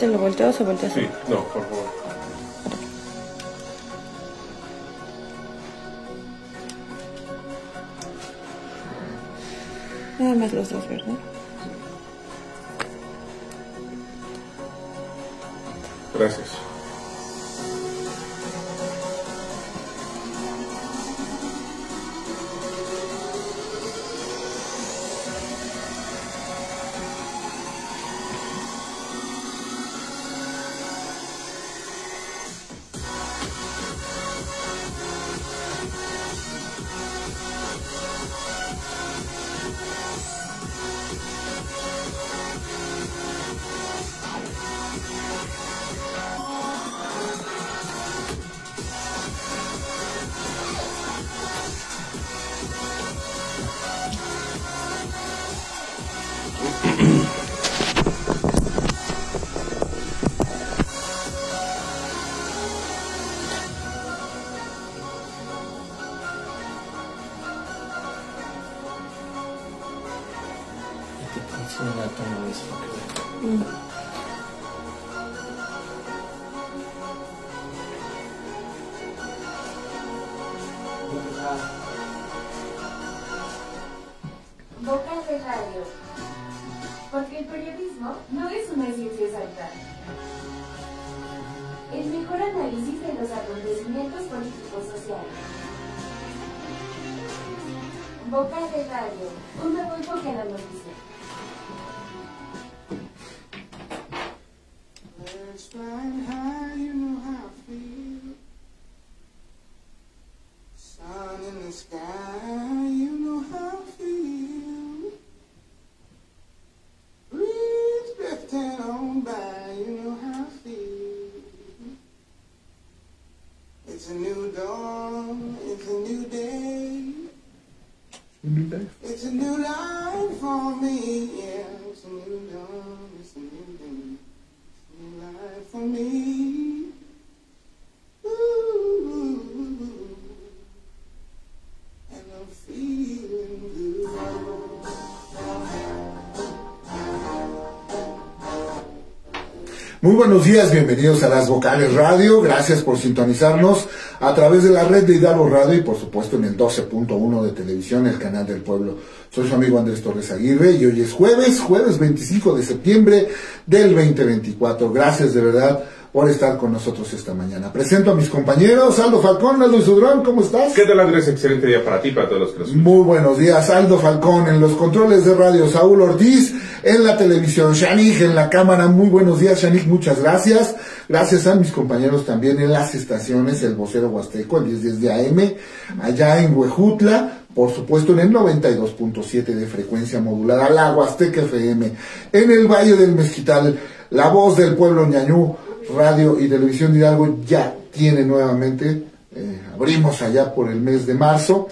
¿Este lo volteas o volteas? Sí, no, por favor. Nada más los dos, ¿verdad? Gracias. Vocal de radio. Porque el periodismo no es una ciencia exacta. El mejor análisis de los acontecimientos políticos sociales. Vocal de radio. Un nuevo enfoque a la noticia. Muy buenos días, bienvenidos a Las Vocales Radio. Gracias por sintonizarnos a través de la red de Hidalgo Radio y por supuesto en el 12.1 de televisión, el canal del pueblo. Soy su amigo Andrés Torres Aguirre y hoy es jueves, jueves 25 de septiembre del 2024. Gracias de verdad por estar con nosotros esta mañana. Presento a mis compañeros, Aldo Falcón, Aldo Isudrón, ¿cómo estás? ¿Qué tal, Andrés? Excelente día para ti para todos los que nos. Muy buenos días, Aldo Falcón en los controles de radio, Saúl Ortiz en la televisión, Shanik en la cámara. Muy buenos días, Shanik, muchas gracias. Gracias a mis compañeros también en las estaciones, el vocero Huasteco, el 1010 de AM, allá en Huejutla, por supuesto en el 92.7 de frecuencia modulada, la Huasteca FM, en el Valle del Mezquital, la voz del pueblo ñañú, radio y televisión de Hidalgo ya tiene nuevamente, eh, abrimos allá por el mes de marzo,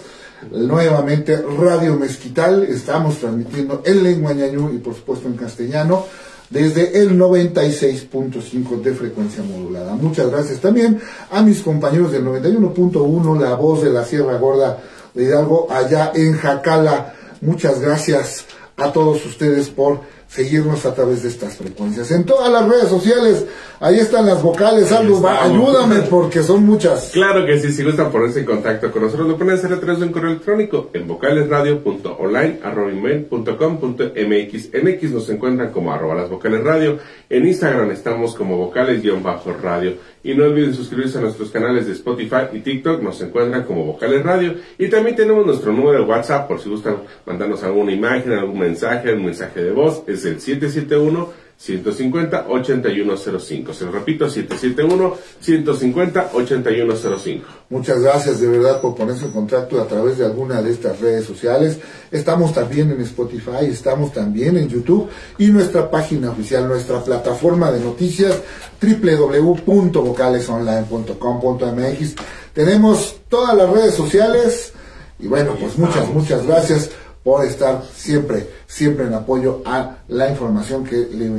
nuevamente Radio Mezquital, estamos transmitiendo en lengua ñañú y por supuesto en castellano desde el 96.5 de frecuencia modulada. Muchas gracias también a mis compañeros del 91.1, la voz de la Sierra Gorda de Hidalgo, allá en Jacala. Muchas gracias a todos ustedes por seguirnos a través de estas frecuencias. En todas las redes sociales, ahí están las vocales. Estamos. ayúdame porque son muchas. Claro que sí, si gustan ponerse en contacto con nosotros, lo pueden hacer a través de un correo electrónico en vocalesradio.online.com.mx. En X nos encuentran como arroba las vocales radio. En Instagram estamos como vocales-radio. Y no olviden suscribirse a nuestros canales de Spotify y TikTok, nos encuentran como vocales radio. Y también tenemos nuestro número de WhatsApp por si gustan mandarnos alguna imagen, algún mensaje, un mensaje de voz. Es el 771 150 8105. Se lo repito, 771 150 8105. Muchas gracias de verdad por ponerse en contacto a través de alguna de estas redes sociales. Estamos también en Spotify, estamos también en YouTube y nuestra página oficial, nuestra plataforma de noticias www.vocalesonline.com.mx. Tenemos todas las redes sociales y bueno, pues muchas, muchas gracias por estar siempre, siempre en apoyo a la información que le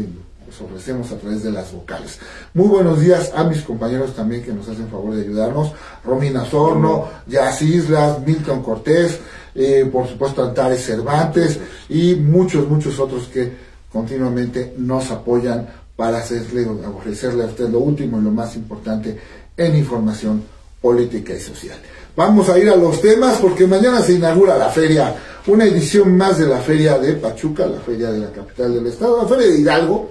ofrecemos a través de las vocales. Muy buenos días a mis compañeros también que nos hacen favor de ayudarnos. Romina Sorno, Jazz Islas, Milton Cortés, eh, por supuesto Antares Cervantes y muchos, muchos otros que continuamente nos apoyan para hacerle, ofrecerle a usted lo último y lo más importante en información política y social. Vamos a ir a los temas porque mañana se inaugura la feria, una edición más de la feria de Pachuca, la feria de la capital del estado, la feria de Hidalgo.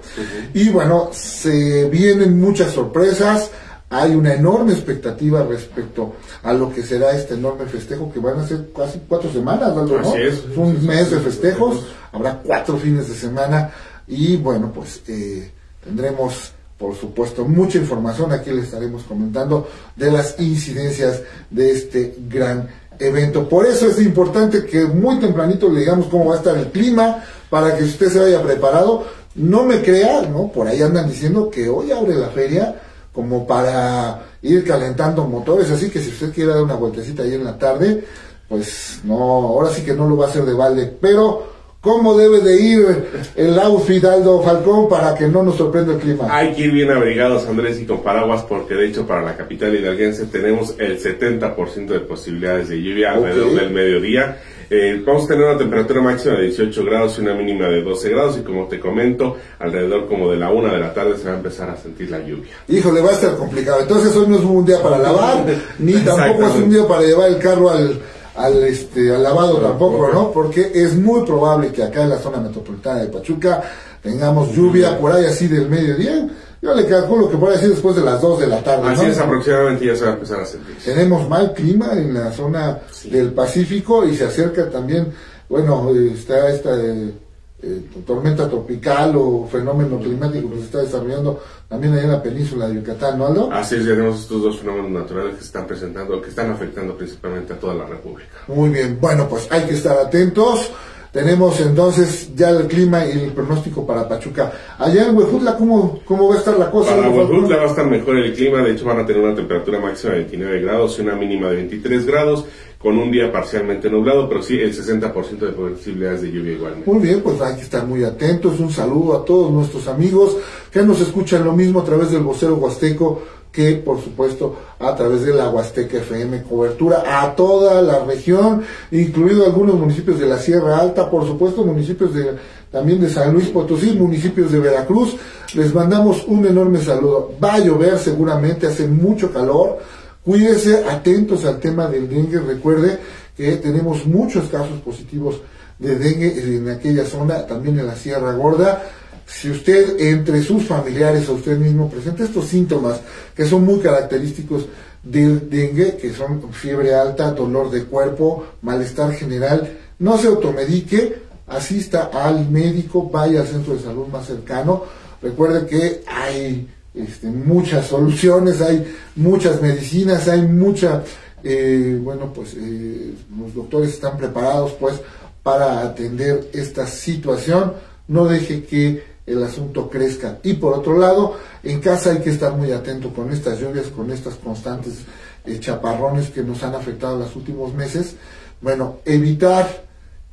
Y bueno, se vienen muchas sorpresas, hay una enorme expectativa respecto a lo que será este enorme festejo que van a ser casi cuatro semanas, ¿no? Así es. un mes de festejos, habrá cuatro fines de semana y bueno, pues eh, tendremos por supuesto mucha información, aquí le estaremos comentando de las incidencias de este gran evento. Por eso es importante que muy tempranito le digamos cómo va a estar el clima, para que usted se vaya preparado. No me crea, ¿no? Por ahí andan diciendo que hoy abre la feria como para ir calentando motores, así que si usted quiere dar una vueltecita ahí en la tarde, pues no, ahora sí que no lo va a hacer de balde, pero ¿cómo debe de ir el outfit Aldo Falcón para que no nos sorprenda el clima? Hay que ir bien abrigados, Andrés, y con paraguas, porque de hecho para la capital hidalguense tenemos el 70% de posibilidades de lluvia Ok. alrededor del mediodía. Eh, vamos a tener una temperatura máxima de 18 grados y una mínima de 12 grados, y como te comento, alrededor como de la una de la tarde se va a empezar a sentir la lluvia. Híjole, va a estar complicado. Entonces hoy no es un día para lavar, ni tampoco es un día para llevar el carro al, al, este, al lavado tampoco, ¿no? Porque es muy probable que acá en la zona metropolitana de Pachuca tengamos lluvia por ahí así del mediodía. Yo le calculo que por ahí así después de las 2 de la tarde, Así ¿no? es, aproximadamente ya se va a empezar a sentir. Tenemos mal clima en la zona del Pacífico y se acerca también, bueno, está esta eh, eh, tormenta tropical o fenómeno climático que se está desarrollando también ahí en la península de Yucatán, ¿no, Aldo? Así es, tenemos estos dos fenómenos naturales que se están presentando, que están afectando principalmente a toda la República. Muy bien, bueno, pues hay que estar atentos. Tenemos entonces ya el clima y el pronóstico para Pachuca. Allá en Huejutla, ¿cómo, cómo va a estar la cosa? Para? Huejutla va a estar mejor el clima, de hecho van a tener una temperatura máxima de 29 grados y una mínima de 23 grados, con un día parcialmente nublado, pero sí el 60% de posibilidades de lluvia igualmente. Muy bien, pues hay que estar muy atentos. Un saludo a todos nuestros amigos que nos escuchan lo mismo a través del vocero huasteco que por supuesto a través de la Huasteca FM cobertura a toda la región, incluido algunos municipios de la Sierra Alta, por supuesto municipios de también de San Luis Potosí, municipios de Veracruz. Les mandamos un enorme saludo. Va a llover seguramente, hace mucho calor. Cuídese atentos al tema del dengue. Recuerde que tenemos muchos casos positivos de dengue en aquella zona, también en la Sierra Gorda. Si usted entre sus familiares o usted mismo presenta estos síntomas que son muy característicos del dengue, que son fiebre alta, dolor de cuerpo, malestar general, no se automedique, asista al médico, vaya al centro de salud más cercano. Recuerde que hay este, muchas soluciones, hay muchas medicinas, hay mucha, eh, bueno, pues eh, los doctores están preparados pues para atender esta situación. No deje que el asunto crezca. Y por otro lado, en casa hay que estar muy atento con estas lluvias, con estas constantes eh, chaparrones que nos han afectado los últimos meses. Bueno, evitar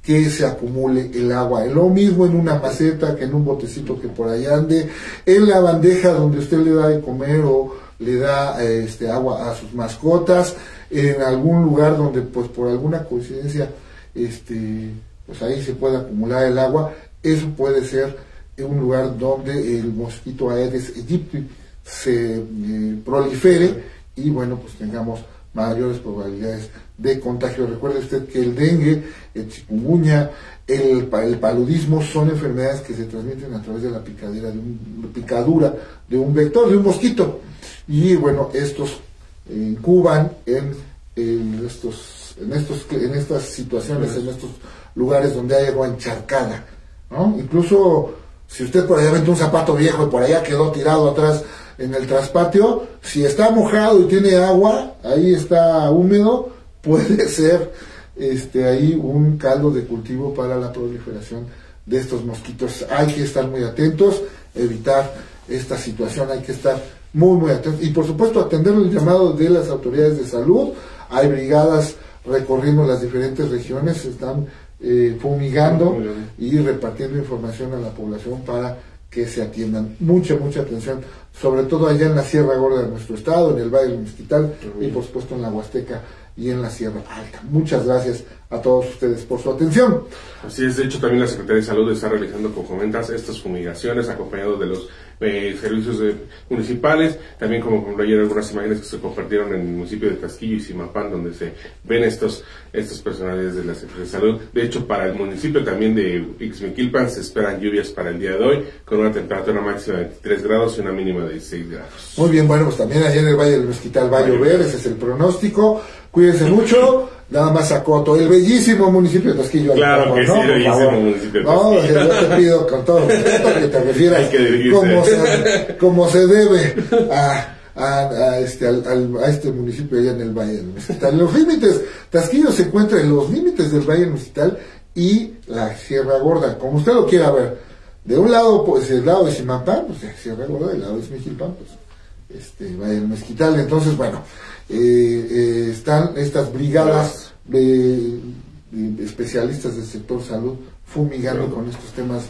que se acumule el agua. Lo mismo en una maceta que en un botecito que por ahí ande, en la bandeja donde usted le da de comer o le da este agua a sus mascotas, en algún lugar donde pues por alguna coincidencia este pues ahí se puede acumular el agua, eso puede ser un lugar donde el mosquito Aedes aegypti se eh, prolifere y bueno pues tengamos mayores probabilidades de contagio. Recuerde usted que el dengue, el chikungunya, el, pa- el paludismo son enfermedades que se transmiten a través de la picadura de un, picadura de un vector, de un mosquito. Y bueno, estos eh, incuban en, estos, en, estos, en estas situaciones, en estos lugares donde hay agua encharcada. ¿no? Incluso si usted por allá vende un zapato viejo y por allá quedó tirado atrás en el traspatio, si está mojado y tiene agua, ahí está húmedo, puede ser este ahí un caldo de cultivo para la proliferación de estos mosquitos. Hay que estar muy atentos, evitar esta situación, hay que estar muy muy atentos y por supuesto atender el llamado de las autoridades de salud. Hay brigadas recorriendo las diferentes regiones, están eh, fumigando Fumigando. y repartiendo información a la población para que se atiendan. Mucha, mucha atención, sobre todo allá en la Sierra Gorda de nuestro estado, en el Valle del Mezquital y por supuesto en la Huasteca y en la Sierra Alta. Muchas gracias a todos ustedes por su atención. Así es, de hecho también la Secretaría de Salud está realizando, como comentas, estas fumigaciones acompañados de los eh, servicios de- municipales, también como por ayer algunas imágenes que se compartieron en el municipio de Casquillo y Simapán, donde se ven estos, estos personales de la Secretaría de Salud. De hecho, para el municipio también de Ixmiquilpan se esperan lluvias para el día de hoy, con una temperatura máxima de 23 grados y una mínima de 16 grados. Muy bien, bueno, pues también allá en el Valle del Mezquital va a llover, ese es el pronóstico. Cuídense mucho. Nada más acoto el bellísimo municipio de Tosquillo. Claro que sí, Por bellísimo municipio de No, Tosquillo. yo te pido con todo respeto que te refieras que como se, como se debe a, a, a este, al- al- a este municipio allá en el Valle del Mezquital. Los límites, Tasquillo se encuentra en los límites del Valle del Mezquital y la Sierra Gorda, como usted lo quiera ver. De un lado, pues el lado de Simapán, pues Sierra Gorda, del lado de Smijilpan, pues este, Valle del Mezquital. Entonces, bueno, eh, eh, están estas brigadas de, de especialistas del sector salud fumigando con estos temas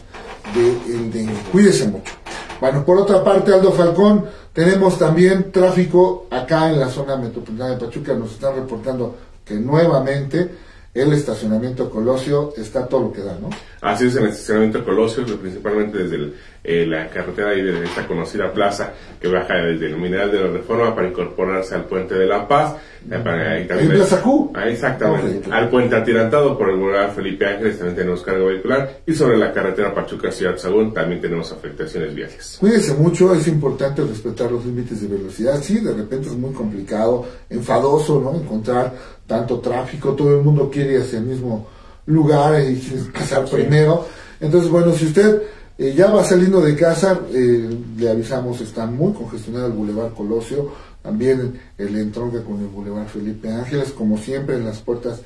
del dengue. Cuídese mucho. Bueno, por otra parte, Aldo Falcón, tenemos también tráfico acá en la zona metropolitana de Pachuca. Nos están reportando que nuevamente el estacionamiento Colosio está todo lo que da, ¿no? Así es, en el estacionamiento Colosio, principalmente desde el, eh, la carretera y de esta conocida plaza que baja desde el Mineral de la Reforma para incorporarse al Puente de la Paz. para- y también- ¿En Plaza Q? Ah, exactamente. Al puente atirantado por el Boulevard Felipe Ángeles también tenemos carga vehicular. Y sobre la carretera Pachuca Ciudad Sagún también tenemos afectaciones viales. Cuídese mucho, es importante respetar los límites de velocidad. Sí, de repente es muy complicado, enfadoso, ¿no? Encontrar tanto tráfico, todo el mundo quiere ir hacia el mismo lugar y pasar primero. Entonces, bueno, si usted eh, ya va saliendo de casa, eh, le avisamos, está muy congestionado el Boulevard Colosio, también el entronque con el Boulevard Felipe Ángeles, como siempre en las puertas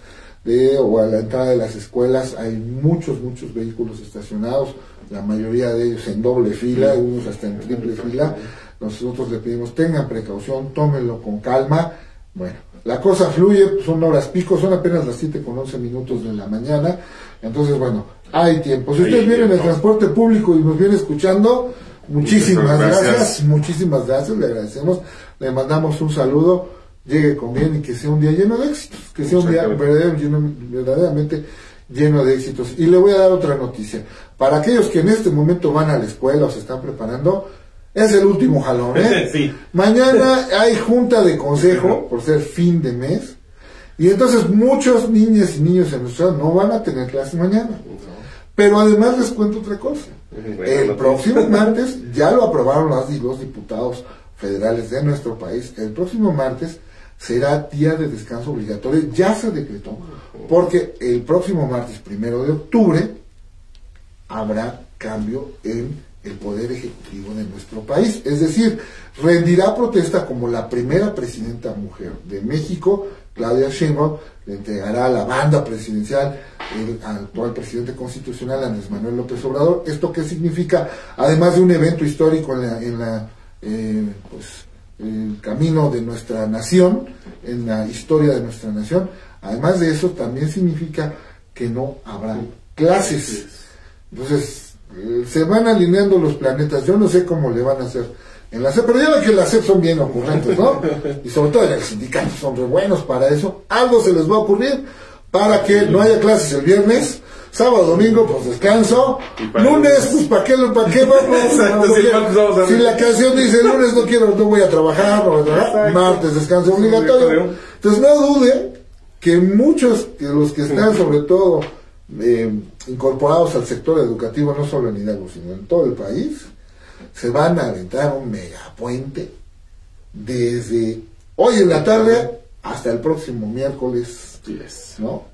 de o a la entrada de las escuelas hay muchos, muchos vehículos estacionados, la mayoría de ellos en doble fila, unos hasta en triple fila. Nosotros le pedimos tengan precaución, tómenlo con calma. Bueno, la cosa fluye, son horas pico, son apenas las 7 con 11 minutos de la mañana. Entonces, bueno, hay tiempo. Si Hay usted viene en el transporte público y nos viene escuchando, muchísimas gracias. gracias. muchísimas gracias, le agradecemos, le mandamos un saludo, llegue con bien y que sea un día lleno de éxitos, que sea un día verdaderamente lleno de éxitos. Y le voy a dar otra noticia. Para aquellos que en este momento van a la escuela o se están preparando, es el último jalón, ¿eh? Sí. Mañana hay junta de consejo por ser fin de mes. Y entonces muchos niñas y niños en nuestra no van a tener clase mañana. Pero además les cuento otra cosa. El próximo martes, ya lo aprobaron las y los diputados federales de nuestro país, el próximo martes será día de descanso obligatorio, ya se decretó, porque el próximo martes, primero de octubre, habrá cambio en el poder ejecutivo de nuestro país. Es decir, rendirá protesta como la primera presidenta mujer de México, Claudia Sheinbaum, le entregará a la banda presidencial el actual presidente constitucional Andrés Manuel López Obrador. ¿Esto qué significa? Además de un evento histórico en la, en la eh, pues, el camino de nuestra nación, en la historia de nuestra nación, además de eso también significa que no habrá clases. Entonces, se van alineando los planetas. Yo no sé cómo le van a hacer en la CEP, pero ya ve que las CEP son bien ocurrentes, ¿no? Y sobre todo en el sindicato son re buenos para eso. Algo se les va a ocurrir para que no haya clases el viernes. Sábado, domingo, pues descanso. Lunes, pues ¿para qué, para qué vamos? Exacto, No sí, quiero- ¿cuántos vamos a si la canción dice lunes no quiero, no voy a trabajar, no voy a trabajar. Exacto. martes descanso obligatorio. Entonces no dude que muchos de los que están sobre todo eh, incorporados al sector educativo, no solo en Hidalgo, sino en todo el país, se van a aventar un megapuente desde hoy en la tarde hasta el próximo miércoles, Así es. ¿no?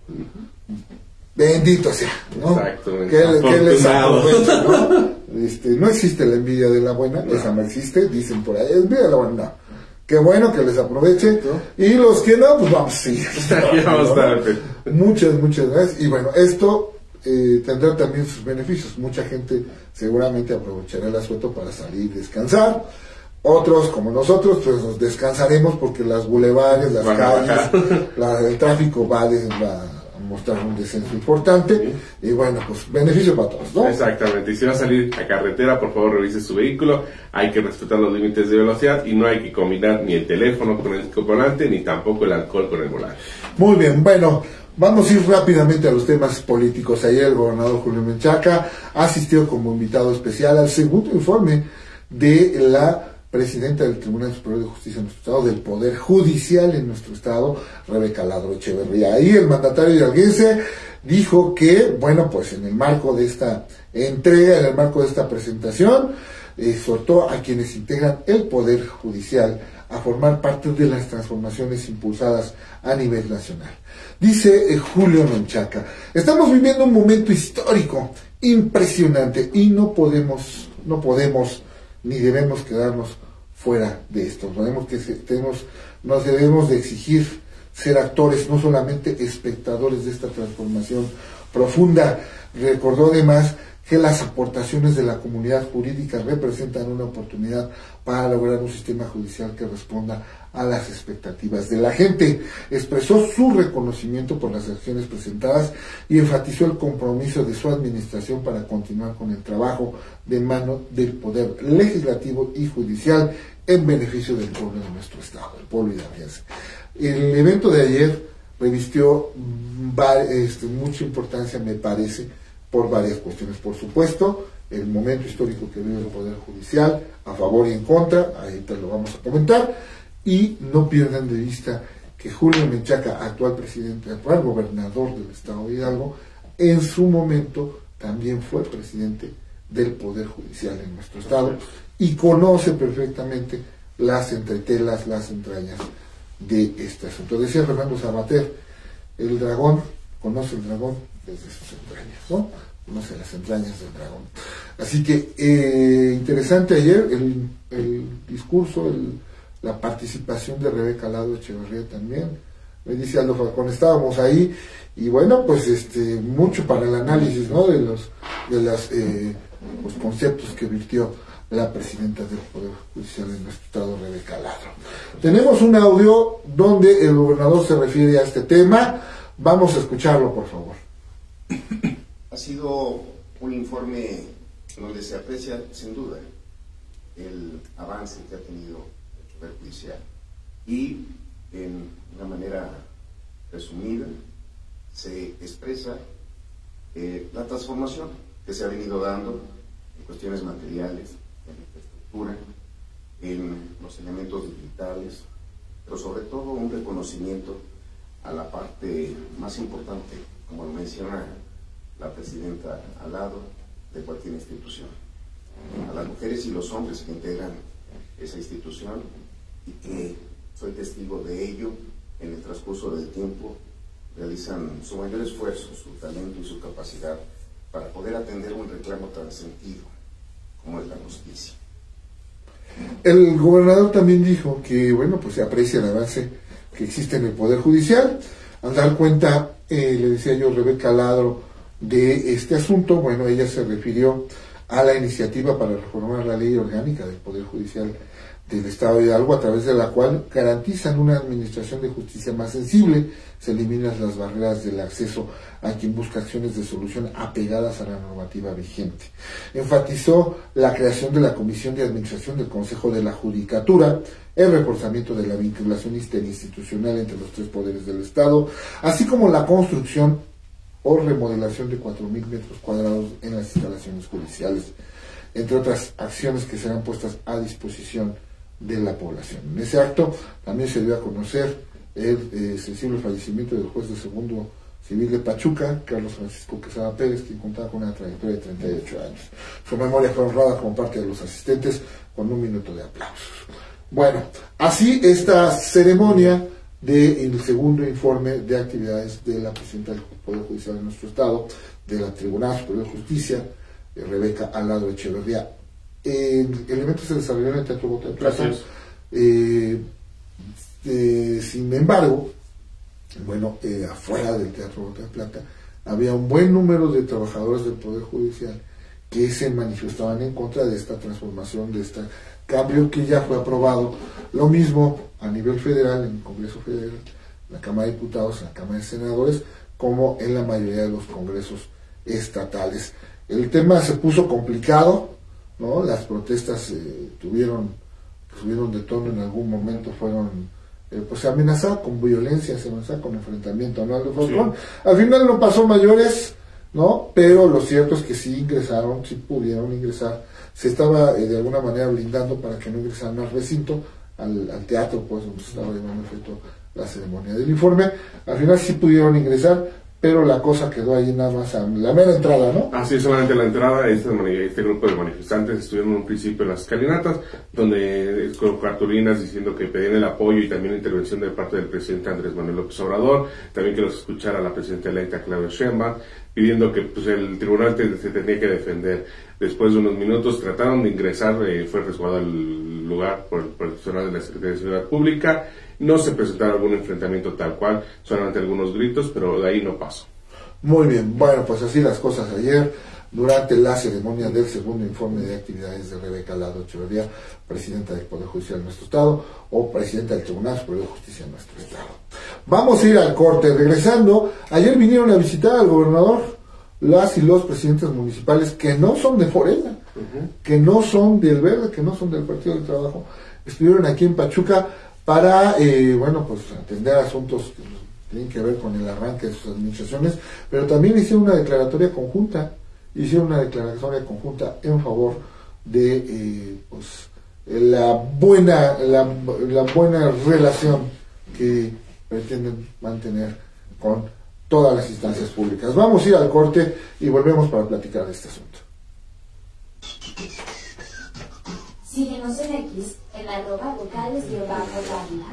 Bendito sea, ¿no? Exacto, que, que les ¿no? Este, no existe la envidia de la buena, esa no existe, dicen por ahí, envidia de la buena, no. Qué bueno que les aproveche. Y los que no, pues vamos a seguir. Muchas, muchas gracias. Y bueno, esto eh, tendrá también sus beneficios. Mucha gente seguramente aprovechará el asueto para salir y descansar. Otros, como nosotros, pues nos descansaremos porque las bulevares, las a calles, la- el tráfico va, de- va mostrar un descenso importante y bueno, pues beneficio para todos, ¿no? Exactamente, y si va a salir a carretera, por favor revise su vehículo, hay que respetar los límites de velocidad y no hay que combinar ni el teléfono con el volante, ni tampoco el alcohol con el volante. Muy bien, bueno, vamos a ir rápidamente a los temas políticos. Ayer el gobernador Julio Menchaca asistió como invitado especial al segundo informe de la presidenta del Tribunal Superior de Justicia en nuestro estado, del Poder Judicial en nuestro estado, Rebeca Ladro Echeverría. Ahí el mandatario hidalguense dijo que, bueno, pues en el marco de esta entrega, en el marco de esta presentación, exhortó a quienes integran el Poder Judicial a formar parte de las transformaciones impulsadas a nivel nacional. Dice eh, Julio Menchaca, estamos viviendo un momento histórico impresionante y no podemos, no podemos ni debemos quedarnos fuera de esto. Que, nos debemos de exigir ser actores, no solamente espectadores de esta transformación profunda. Recordó además que las aportaciones de la comunidad jurídica representan una oportunidad para lograr un sistema judicial que responda a las expectativas de la gente. Expresó su reconocimiento por las acciones presentadas y enfatizó el compromiso de su administración para continuar con el trabajo de mano del poder legislativo y judicial en beneficio del pueblo de nuestro estado, el pueblo hidalguense. El evento de ayer revistió este, mucha importancia, me parece, por varias cuestiones. Por supuesto, el momento histórico que vive el Poder Judicial, a favor y en contra, ahí te lo vamos a comentar, y no pierdan de vista que Julio Menchaca, actual presidente, actual gobernador del Estado de Hidalgo, en su momento también fue presidente del Poder Judicial en nuestro Estado y conoce perfectamente las entretelas, las entrañas de este asunto. Decía Fernando Sabater, el dragón conoce el dragón desde sus entrañas, ¿no? Conoce las entrañas del dragón. Así que eh, interesante ayer el, el discurso, el, la participación de Rebeca Lado Echeverría también. Me dice Aldo Falcón, estábamos ahí y bueno, pues este mucho para el análisis, ¿no? De los de las eh, los conceptos que virtió la presidenta del Poder Judicial en nuestro estado, Rebeca Ladro. Tenemos un audio donde el gobernador se refiere a este tema. Vamos a escucharlo, por favor. Ha sido un informe donde se aprecia, sin duda, el avance que ha tenido el Poder Judicial. Y, en una manera resumida, se expresa eh, la transformación que se ha venido dando en cuestiones materiales, en infraestructura, en los elementos digitales, pero sobre todo un reconocimiento a la parte más importante, como lo menciona la presidenta al lado de cualquier institución, a las mujeres y los hombres que integran esa institución y que soy testigo de ello en el transcurso del tiempo, realizan su mayor esfuerzo, su talento y su capacidad para poder atender un reclamo tan sentido como es la justicia. El gobernador también dijo que, bueno, pues se aprecia el avance que existe en el Poder Judicial. Al dar cuenta, eh, le decía yo, Rebeca Ladro, de este asunto, bueno, ella se refirió a la iniciativa para reformar la ley orgánica del Poder Judicial del Estado de Hidalgo, a través de la cual garantizan una administración de justicia más sensible, se eliminan las barreras del acceso a quien busca acciones de solución apegadas a la normativa vigente. Enfatizó la creación de la Comisión de Administración del Consejo de la Judicatura, el reforzamiento de la vinculación interinstitucional entre los tres poderes del Estado, así como la construcción o remodelación de 4.000 metros cuadrados en las instalaciones judiciales, entre otras acciones que serán puestas a disposición de la población. En ese acto también se dio a conocer el eh, sensible fallecimiento del juez de segundo civil de Pachuca, Carlos Francisco Quesada Pérez, quien contaba con una trayectoria de 38 años. Su memoria fue honrada como parte de los asistentes con un minuto de aplausos. Bueno, así esta ceremonia del segundo informe de actividades de la presidenta del Poder Judicial de nuestro Estado, de la Tribunal Superior de Justicia, eh, Rebeca Alado Echeverría. El, el evento se desarrolló en el Teatro Bota de Plata. Gracias. Eh, eh, sin embargo, bueno, eh, afuera del Teatro Bota de Plata había un buen número de trabajadores del Poder Judicial que se manifestaban en contra de esta transformación, de este cambio que ya fue aprobado. Lo mismo a nivel federal, en el Congreso Federal, en la Cámara de Diputados, en la Cámara de Senadores, como en la mayoría de los congresos estatales. El tema se puso complicado, ¿no? Las protestas eh, tuvieron, subieron de tono en algún momento, fueron, eh, pues se amenazaba con violencia, se amenazaba con enfrentamiento, ¿no? Falcón. Al final no pasó mayores, ¿no? Pero lo cierto es que sí ingresaron, sí pudieron ingresar, se estaba eh, de alguna manera blindando para que no ingresaran al recinto, al, al teatro, pues donde se estaba llevando efecto la ceremonia del informe. Al final sí pudieron ingresar, pero la cosa quedó ahí nada más a la mera entrada, ¿no? Así solamente la entrada, este, este grupo de manifestantes estuvieron en un principio en las escalinatas, donde eh, con cartulinas diciendo que pedían el apoyo y también la intervención de parte del presidente Andrés Manuel López Obrador, también que los escuchara la presidenta electa Claudia Sheinbaum, pidiendo que pues, el tribunal te- se tenía que defender. Después de unos minutos trataron de ingresar, eh, fue resguardado el lugar por el personal de la Secretaría de Seguridad Pública, no se presentaron algún enfrentamiento tal cual, solamente algunos gritos, pero de ahí no pasó. Muy bien, bueno, pues así las cosas ayer, durante la ceremonia del segundo informe de actividades de Rebeca Lado Echeverría, presidenta del Poder Judicial de nuestro Estado, o presidenta del Tribunal Superior de Justicia de nuestro Estado. Vamos a ir al corte. Regresando, ayer vinieron a visitar al gobernador las y los presidentes municipales que no son de Forena, que no son del Verde, que no son del Partido del Trabajo, estuvieron aquí en Pachuca para, eh, bueno, pues atender asuntos que tienen que ver con el arranque de sus administraciones, pero también hicieron una declaratoria conjunta, hicieron una declaratoria conjunta en favor de, eh, pues, la buena, la, la buena relación que pretenden mantener con todas las instancias públicas. Vamos a ir al corte y volvemos para platicar de este asunto. Síguenos en X en arroba vocales y bajo radio.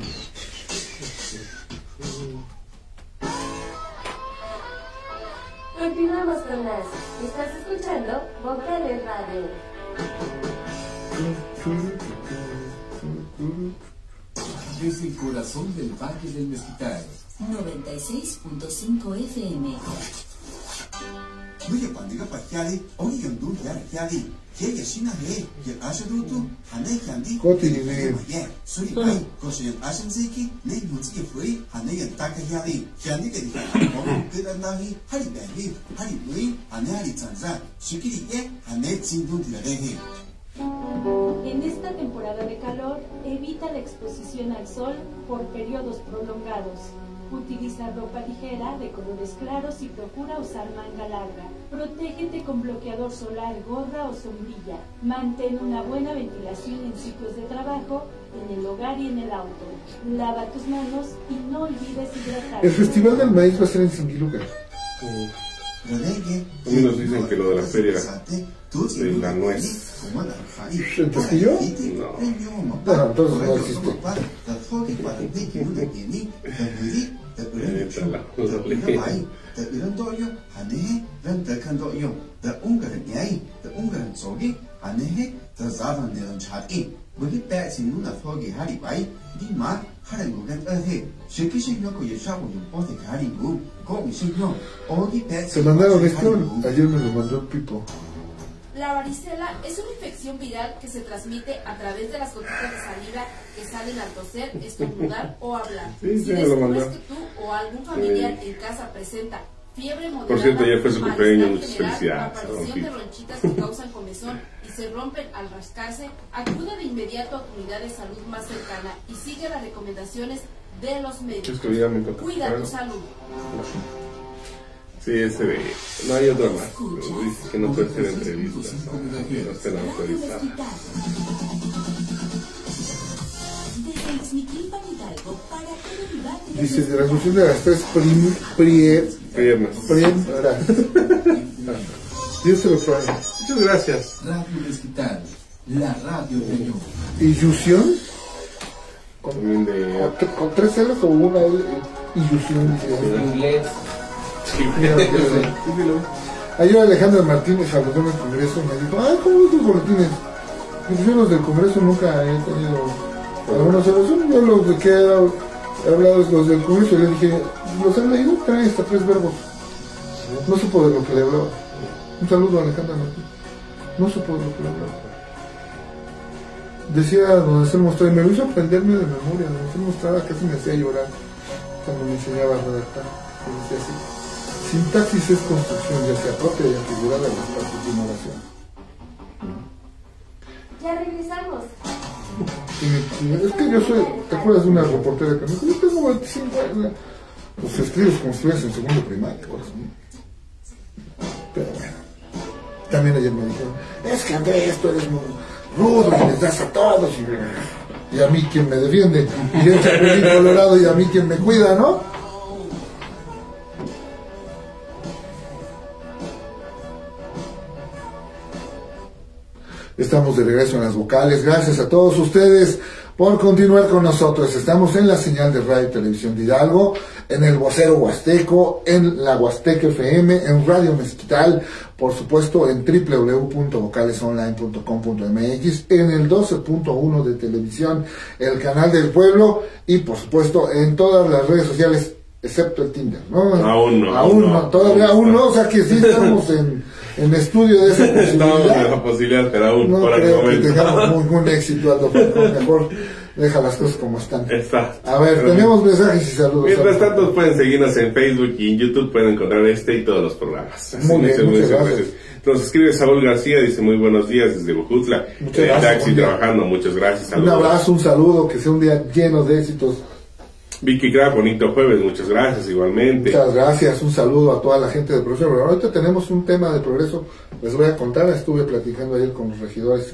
Continuamos con más. Estás escuchando Vocales Radio. Desde el corazón del Valle del Mezquital, 96.5 FM. Tsindun tirare he. En esta temporada de calor, evita la exposición al sol por periodos prolongados. Utiliza ropa ligera de colores claros y procura usar manga larga. Protégete con bloqueador solar, gorra o sombrilla. Mantén una buena ventilación en sitios de trabajo, en el hogar y en el auto. Lava tus manos y no olvides hidratarte. El Festival del Maíz va a ser en Singiluga. Rodeye. También nos dicen que lo de la feria de la nuez. ¿En Castillo? No. No, entonces no existe. Se mandaron esto, ayer me lo mandó Pipo. La varicela es una infección viral que se transmite a través de las gotitas de saliva que salen al toser, estornudar o hablar. Sí, si descubres que tú o algún familiar en casa presenta fiebre moderada, Por cierto, ayer fue su cumpleaños, muchas felicidades aparición de ronchitas que causan comezón y se rompen al rascarse, acude de inmediato a tu unidad de salud más cercana y sigue las recomendaciones de los médicos. ya. Cuida tu salud. Sí, ese de... No hay otro más. Dice que no puede ser entrevistas. No, no el Valle del Dice, de la función de las tres prim, prie, Piernas. Dios te lo pague. Muchas gracias. Radio Mezquital, la radio de yo. ¿Ilusión? ¿Con, de... con, tres L's o una L? Ilusión. dice. inglés. Ayer Alejandro Martínez saludó en el Congreso y me dijo, ay, ¿cómo ves tus boletines? Pues yo los del Congreso nunca he tenido alguna observación. Yo los que he hablado es los del Congreso. Le dije, ¿los han leído? Trae hasta tres verbos. No supo de lo que le hablaba. Un saludo a Alejandro Martínez. No supo de lo que le hablaba. Decía don Anselmo Estrada, me hizo aprenderme de memoria. Don Anselmo Estrada casi me hacía llorar cuando me enseñaba a redactar. Decía así. Sintaxis es construcción ya sea propia y figurada de las partes de una oración. Ya regresamos. Y es que yo soy, ¿te acuerdas de una reportera que me dijo, yo tengo 25 años? Pues escribes como si en segundo primaria, corazón. Pero bueno, también ayer me dijeron, es que Andrés, tú eres muy rudo y les das a todos. Y, y a mí quien me defiende, y el chapulín colorado y a mí quien me cuida, ¿no? Estamos de regreso en las vocales. Gracias a todos ustedes por continuar con nosotros. Estamos en la señal de Radio y Televisión de Hidalgo, en el Vocero Huasteco, en la Huasteca FM, en Radio Mezquital, por supuesto en www.vocalesonline.com.mx, en el 12.1 de televisión, el canal del pueblo y por supuesto en todas las redes sociales, excepto el Tinder, ¿no? Aún no, Aún no, no. todavía aún no, o sea que sí estamos en, en estudio de esa posibilidad. en posibilidad, pero aún No por el creo que tengamos buen éxito, Aldo Falcón. Mejor deja las cosas como están. Está. A ver, tenemos mensajes y saludos. Mientras tanto, pueden seguirnos en Facebook y en YouTube, pueden encontrar este y todos los programas. Así, Muy bien, muchas gracias. Nos escribe Saúl García, dice muy buenos días desde Bojutla. Muchas el gracias, taxi trabajando, muchas gracias. Un saludos. abrazo, un saludo, que sea un día lleno de éxitos. Vicky Crack, bonito jueves, muchas gracias igualmente. Muchas gracias, un saludo a toda la gente de Progreso. Pero ahorita tenemos un tema de progreso, les voy a contar, estuve platicando ayer con los regidores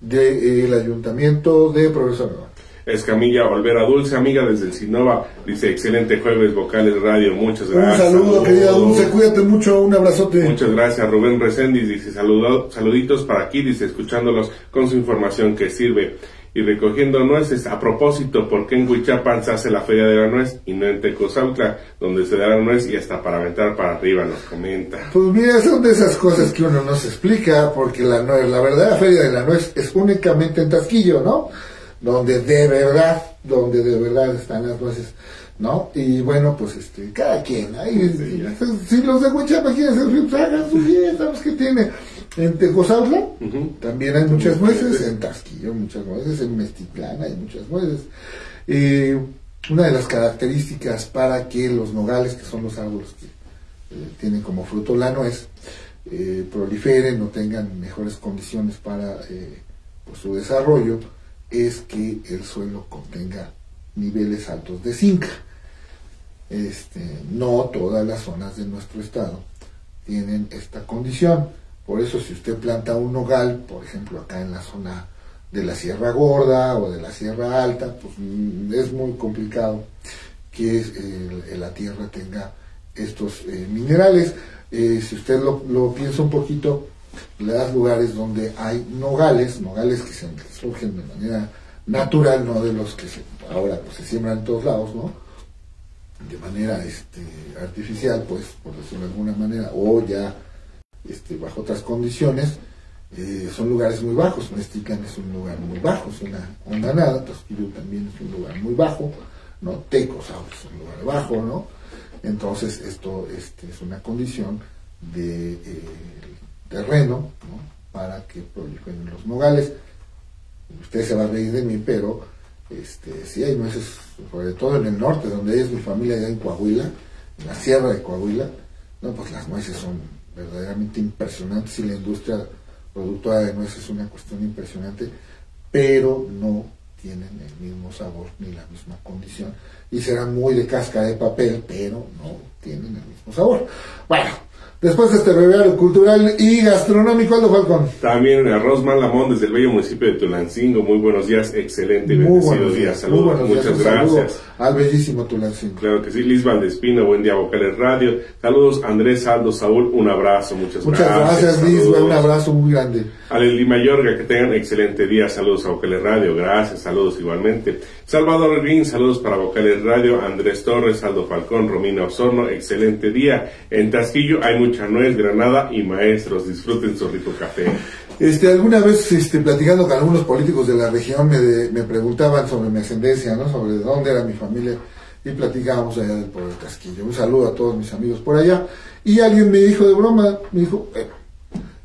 del ayuntamiento de Progreso. Nuevo. Escamilla Olvera Dulce, amiga desde el Sinova, dice excelente jueves, vocales radio, muchas Un gracias. saludo, Saludos. querida Dulce, cuídate mucho, un abrazote. Muchas gracias, Rubén Reséndiz dice saludo- saluditos para aquí, dice escuchándolos con su información que sirve y recogiendo nueces. A propósito, ¿por qué en Huichapan se hace la feria de la nuez y no en Tecozautla, donde se da la nuez y hasta para aventar para arriba, nos comenta. Pues mira, son de esas cosas que uno no se explica, porque la, nuez- la verdadera feria de la nuez es únicamente en Tasquillo, ¿no? Donde de verdad, donde de verdad están las nueces, ¿no? Y bueno, pues este, cada quien, ahí, si los de Huichapa quieren hacer hagan su fiesta, pues que tiene. En Tecozautla también hay muchas nueces, en Tasquillo muchas nueces, en Mestitlán hay muchas nueces. Eh, una de las características para que los nogales, que son los árboles que eh, tienen como fruto la nuez, eh, proliferen o tengan mejores condiciones para eh, pues, su desarrollo, es que el suelo contenga niveles altos de zinc. Este, no todas las zonas de nuestro estado tienen esta condición. Por eso si usted planta un nogal, por ejemplo acá en la zona de la Sierra Gorda o de la Sierra Alta, pues mm, es muy complicado que eh, la tierra tenga estos eh, minerales. Eh, si usted lo, lo piensa un poquito, le das lugares donde hay nogales, nogales que, se, surgen de manera natural, no de los que se, ahora pues, se siembran en todos lados, ¿no? De manera este, artificial, pues, por decirlo de alguna manera, o ya este, bajo otras condiciones, eh, son lugares muy bajos. Mestican es un lugar muy bajo, es una hondanada, Tosquillo también es un lugar muy bajo, ¿no? Tecos es un lugar bajo, ¿no? Entonces, esto este, es una condición de eh, terreno, ¿no? Para que proliferen los nogales. Usted se va a reír de mí, pero este, sí hay nueces, sobre todo en el norte, donde es mi familia, allá en Coahuila, en la sierra de Coahuila, no, pues las nueces son verdaderamente impresionantes y la industria productora de nueces es una cuestión impresionante, pero no tienen el mismo sabor ni la misma condición y serán muy de casca de papel, pero no tienen el mismo sabor. Bueno, después de este breviario cultural y gastronómico, Aldo Falcón. También a Rosman Lamón desde el bello municipio de Tulancingo, muy buenos días, excelente Muy bendecido buenos día, saludos, buenos días, muchas un saludo gracias. al bellísimo Tulancingo. Claro que sí, Liz Valdespino, buen día, Vocales Radio. Saludos, Andrés Aldo, Saúl, un abrazo, muchas, Muchas gracias, Liz, saludos. un abrazo muy grande. Aleli Mayorga, que tengan excelente día, saludos a Vocales Radio, gracias, saludos igualmente. Salvador Green, saludos para Vocales Radio, Andrés Torres, Aldo Falcón, Romina Osorno, excelente día. En Tasquillo hay mucha nuez, granada y maestros, disfruten su rico café. Este, alguna vez, este, platicando con algunos políticos de la región, me, me preguntaban sobre mi ascendencia, ¿no? Sobre de dónde era mi familia, y platicábamos allá del pueblo de Tasquillo. Un saludo a todos mis amigos por allá. Y alguien me dijo de broma, me dijo, bueno,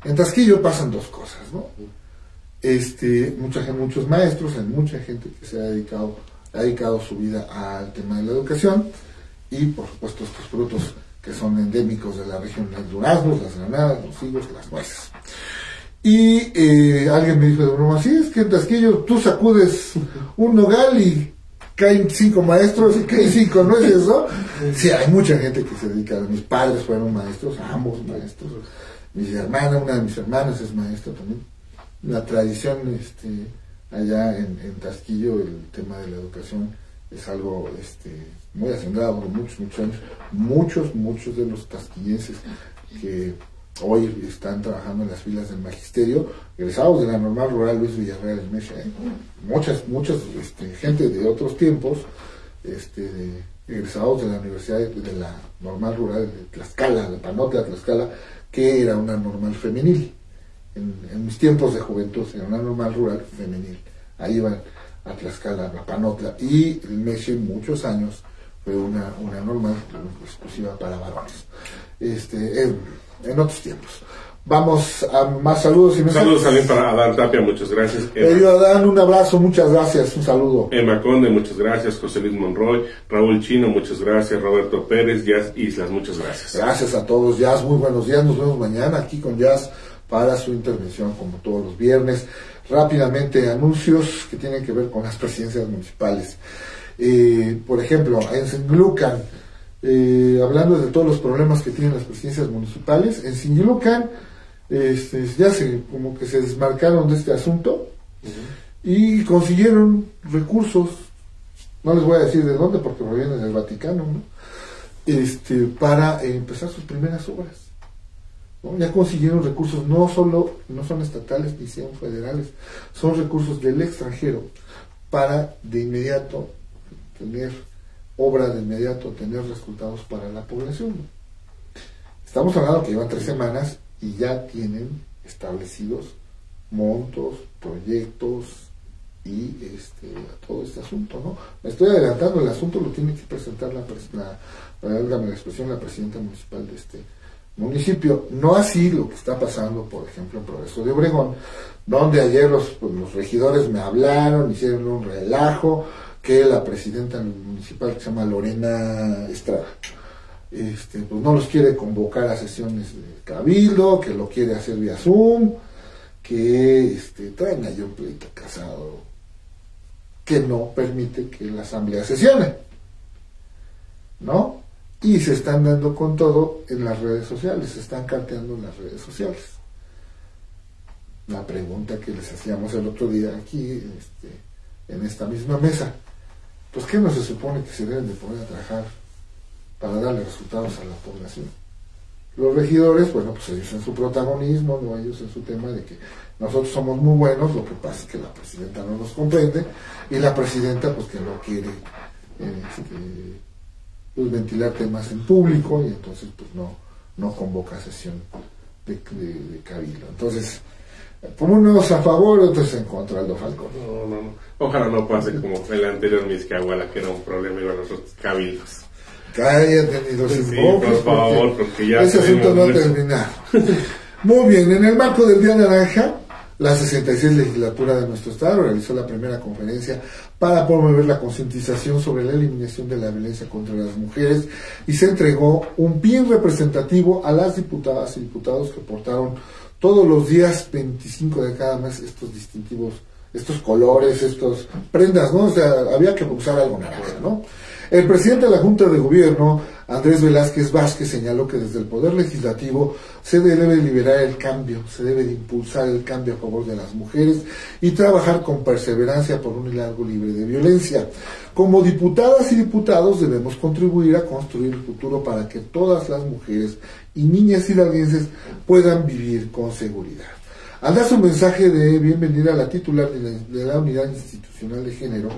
en Tasquillo pasan dos cosas, ¿no? Este, mucha, muchos maestros, hay mucha gente que se ha dedicado, ha dedicado su vida al tema de la educación, y por supuesto estos frutos que son endémicos de la región, los duraznos, las granadas, los higos, las nueces. Y eh, alguien me dijo de broma, sí, es que en Tasquillo tú sacudes un nogal y caen cinco maestros y caen cinco nueces, ¿no? Sí, hay mucha gente que se dedica, mis padres fueron maestros, ambos maestros, mis hermanas, una de mis hermanas es maestra también. La tradición este, allá en, en Tasquillo, el tema de la educación es algo este, muy acendrado por muchos, muchos años. Muchos, muchos de los tasquillenses que hoy están trabajando en las filas del magisterio, egresados de la normal rural Luis Villarreal Mecha, ¿eh? muchas, muchas este, gente de otros tiempos, este, egresados de la Universidad de, de la normal rural de Tlaxcala, de Panotla, Tlaxcala, que era una normal femenil. En, mis tiempos de juventud era una normal rural femenil. Ahí iban a Tlaxcala, a Panotla, y el Meche muchos años fue una, una normal exclusiva para varones. Este, en otros tiempos. Vamos a más saludos y mensajes. Saludos también para Adán Tapia, muchas gracias. Elio Adán, un abrazo, muchas gracias, un saludo. Emma Conde, muchas gracias. José Luis Monroy, Raúl Chino, muchas gracias. Roberto Pérez, Jazz Islas, muchas gracias. Gracias a todos, Jazz, muy buenos días, nos vemos mañana aquí con Jazz para su intervención como todos los viernes. Rápidamente, anuncios que tienen que ver con las presidencias municipales. Eh, por ejemplo, en Singlucan, eh, hablando de todos los problemas que tienen las presidencias municipales, en Singlucan este, ya se como que se desmarcaron de este asunto y consiguieron recursos, no les voy a decir de dónde porque provienen del Vaticano, ¿no? este, para eh, empezar sus primeras obras. ¿no? Ya consiguieron recursos, no solo, no son estatales ni son federales, son recursos del extranjero para de inmediato tener obra de inmediato, tener resultados para la población. Estamos hablando que llevan tres semanas y ya tienen establecidos montos, proyectos y este, todo este asunto, ¿no? Me estoy adelantando, el asunto lo tiene que presentar la, la, la expresión, la presidenta municipal de este municipio. No así lo que está pasando, por ejemplo, en Progreso de Obregón, donde ayer los, pues, los regidores me hablaron, hicieron un relajo, que la presidenta municipal que se llama Lorena Estrada, este, pues no los quiere convocar a sesiones de cabildo, que lo quiere hacer vía Zoom, que este, traen ahí un pleito casado que no permite que la asamblea sesione, ¿no? Y se están dando con todo en las redes sociales, se están carteando en las redes sociales. La pregunta que les hacíamos el otro día aquí, este, en esta misma mesa, pues ¿qué no se supone que se deben de poner a trabajar para darle resultados a la población? Los regidores, bueno, pues ellos en su protagonismo, no ellos en su tema de que nosotros somos muy buenos, lo que pasa es que la presidenta no nos comprende y la presidenta pues que no quiere este, pues, ventilar temas en público y entonces pues no, no convoca sesión de, de, de cabildo. Entonces, como unos a favor, otros en contra, Aldo Falcón. No, no, no. Ojalá no pase como el anterior Miscahuala, que era un problema a los otros cabildos. Ni los Sí, invocos, por favor, porque ya ese asunto no ha terminado. Muy bien, en el marco del Día Naranja, la 66 legislatura de nuestro estado realizó la primera conferencia para promover la concientización sobre la eliminación de la violencia contra las mujeres y se entregó un bien representativo a las diputadas y diputados que portaron todos los días 25 de cada mes estos distintivos, estos colores, estos prendas, ¿no? O sea, había que usar algo naranja, ¿no? El presidente de la Junta de Gobierno, Andrés Velázquez Vázquez, señaló que desde el Poder Legislativo se debe liberar el cambio, se debe de impulsar el cambio a favor de las mujeres y trabajar con perseverancia por un largo libre de violencia. Como diputadas y diputados debemos contribuir a construir el futuro para que todas las mujeres y niñas hidalguenses puedan vivir con seguridad. Al dar su mensaje de bienvenida a la titular de la, Unidad Institucional de Género,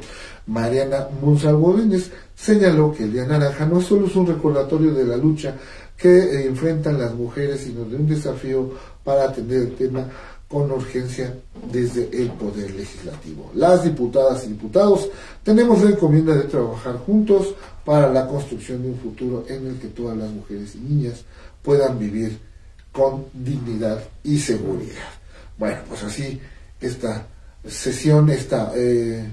Mariana Monsalvodines, señaló que el Día Naranja no solo es un recordatorio de la lucha que eh, enfrentan las mujeres, sino de un desafío para atender el tema con urgencia desde el Poder Legislativo. Las diputadas y diputados tenemos la encomienda de trabajar juntos para la construcción de un futuro en el que todas las mujeres y niñas puedan vivir con dignidad y seguridad. Bueno, pues así esta sesión, esta eh,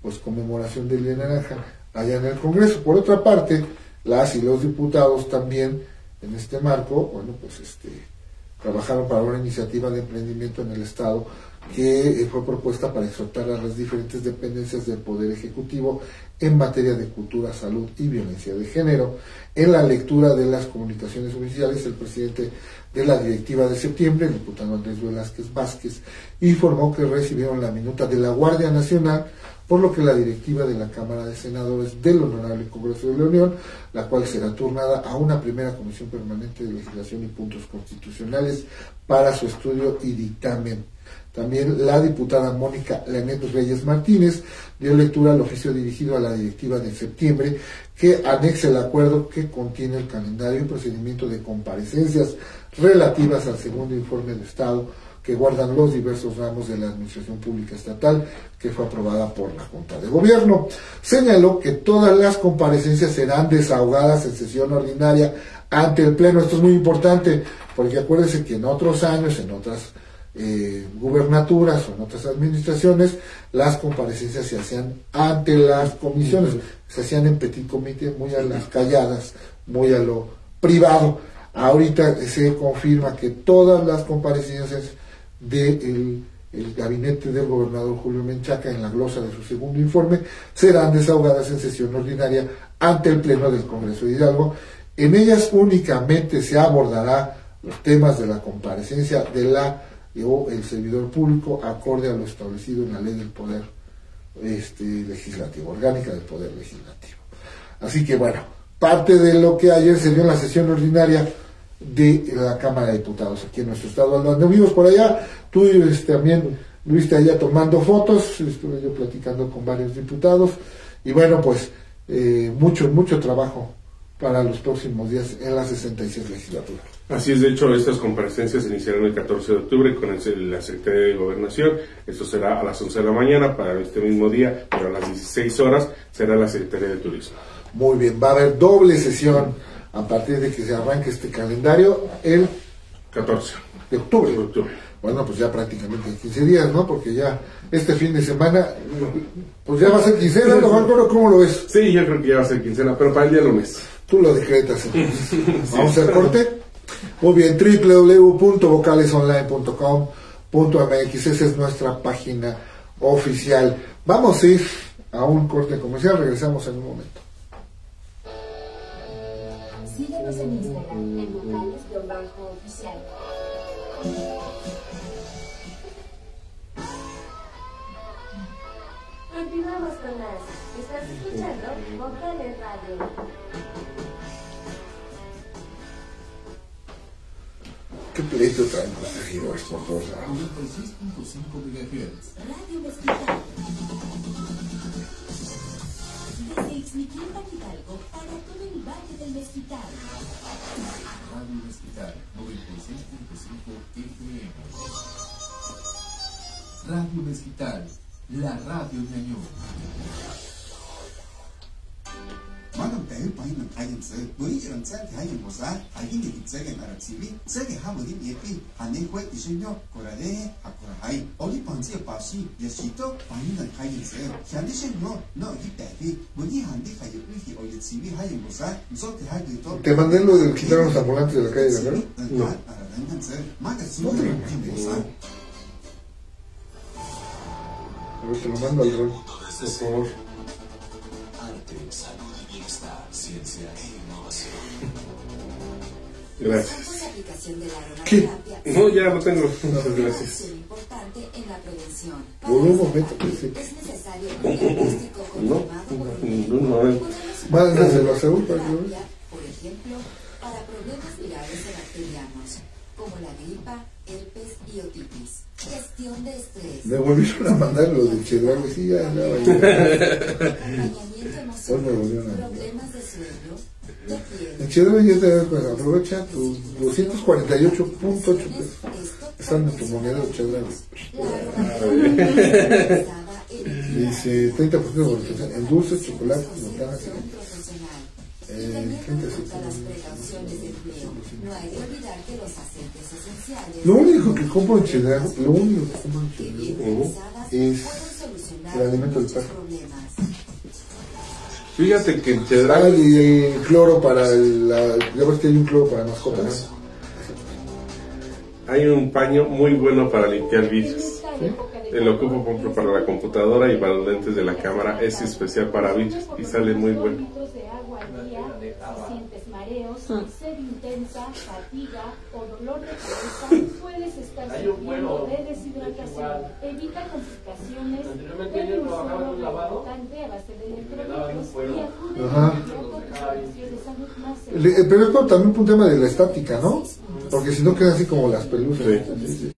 pues conmemoración del Día Naranja allá en el Congreso. Por otra parte, Las y los diputados también en este marco, bueno, pues este, trabajaron para una iniciativa de emprendimiento en el Estado que eh, fue propuesta para exhortar a las diferentes dependencias del Poder Ejecutivo en materia de cultura, salud y violencia de género. En la lectura de las comunicaciones oficiales, el presidente de la directiva de septiembre, el diputado Andrés Velázquez Vázquez, informó que recibieron la minuta de la Guardia Nacional, por lo que la directiva de la Cámara de Senadores del Honorable Congreso de la Unión, la cual será turnada a una primera comisión permanente de legislación y puntos constitucionales para su estudio y dictamen. También la diputada Mónica Lenet Reyes Martínez dio lectura al oficio dirigido a la directiva de septiembre que anexa el acuerdo que contiene el calendario y procedimiento de comparecencias relativas al segundo informe de Estado que guardan los diversos ramos de la Administración Pública Estatal que fue aprobada por la Junta de Gobierno. Señaló que todas las comparecencias serán desahogadas en sesión ordinaria ante el Pleno. Esto es muy importante porque acuérdense que en otros años, en otras eh, gubernaturas o en otras administraciones, las comparecencias se hacían ante las comisiones, se hacían en petit comité, muy a las calladas, muy a lo privado. Ahorita se confirma que todas las comparecencias del el gabinete del gobernador Julio Menchaca en la glosa de su segundo informe serán desahogadas en sesión ordinaria ante el Pleno del Congreso de Hidalgo. En ellas únicamente se abordará los temas de la comparecencia de la o el servidor público acorde a lo establecido en la ley del poder este, legislativo, orgánica del poder legislativo. Así que bueno, parte de lo que ayer se dio en la sesión ordinaria de la Cámara de Diputados aquí en nuestro estado. Cuando vimos por allá, tú este, también viste allá tomando fotos, estuve yo platicando con varios diputados y bueno, pues eh, mucho, mucho trabajo para los próximos días en la 66 legislatura. Así es, de hecho, estas comparecencias iniciarán el 14 de octubre con el, la Secretaría de Gobernación. Esto será a las 11 de la mañana para este mismo día, pero a las 16 horas será la Secretaría de Turismo. Muy bien, va a haber doble sesión a partir de que se arranque este calendario el 14 de octubre. de octubre. Bueno, pues ya prácticamente 15 días, ¿no? Porque ya este fin de semana, pues ya va a ser quincena, ¿no? ¿Cómo lo ves? Sí, yo creo que ya va a ser quincena, pero para el día lunes. Tú lo decretas. entonces. Vamos al corte. Muy bien, www.vocalesonline.com.mx, esa es nuestra página oficial. Vamos a ir a un corte comercial, regresamos en un momento. Síguenos en Instagram en vocales-oficial. Continuamos con más. Estás escuchando Vocales Radio. ¿Qué pleito traen los regidores por todos lados? 96.5 MHz. Radio Mezquital. Desde Ixmiquilpan, Hidalgo, para todo el Valle del Mezquital. Radio Mezquital 96.5 FM. Radio Mezquital, la radio hayan mo sa Nso te mandé lo de quitar los ambulantes de la calle de Guerrero. No. Aradangan sa Maga suyo Hindi sa A ver, te lo mando al rol, por favor. Ciencia e innovación. Gracias. La la ¿Qué? No, ya lo tengo. Muchas gracias. acción importante en la prevención. Para Por un momento un diagnóstico No, no, no, no. Podemos Mándaselo a Saúl para que lo terapia, Por ejemplo, para problemas virales o bacterianos, como la gripa, herpes y otitis. Gestión de estrés. Me volvieron a mandar lo de Chedraui, sí, ya andaba ahí. Me volvieron a- Problemas de sueño, de piel. En Chedraui ya te pues, aprovecha tus 248.8 pesos. Están en tu moneda de Chedraui. Dice 30% de bonificación en dulces, chocolates, botanas y eh, 36. No hay que olvidar que los agentes esenciales Lo único que compro en Chedraui, lo único que compro en Chedraui es el alimento del perro. Fíjate que en Ah, Chedraui y el cloro para el, la, ya ves que hay un cloro para mascotas. hay un paño muy bueno para limpiar vidrios. esta Lo ocupo ejemplo, para la computadora y para los lentes de la cámara. Es especial para vidrios y sale muy bueno. litros de agua al día, si sientes mareos, sed intensa, fatiga o dolor de cabeza, puedes estar sufriendo de deshidratación. Evita complicaciones, bebe un suero hidratante a base de electrolitos y acude Ajá. de inmediato a tu servicio de salud más Le- eh, Pero es también por un tema de la estática, ¿no? Porque si no queda así como las pelusas. Sí.